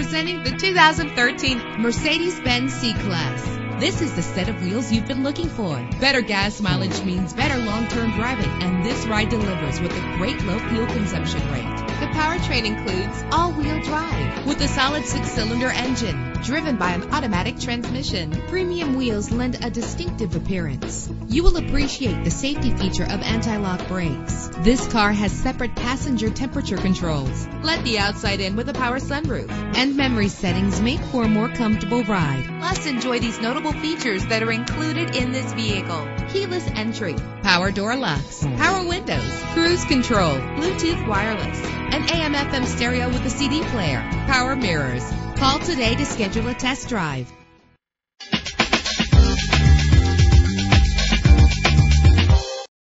Presenting the 2013 Mercedes-Benz C-Class. This is the set of wheels you've been looking for. Better gas mileage means better long-term driving, and this ride delivers with a great low fuel consumption rate. Powertrain includes all-wheel drive with a solid six-cylinder engine driven by an automatic transmission. Premium wheels lend a distinctive appearance. You will appreciate the safety feature of anti-lock brakes. This car has separate passenger temperature controls. Let the outside in with a power sunroof. And memory settings make for a more comfortable ride. Plus, enjoy these notable features that are included in this vehicle. Keyless entry, power door locks, power windows, cruise control, Bluetooth wireless, an AM FM stereo with a CD player, power mirrors. Call today to schedule a test drive.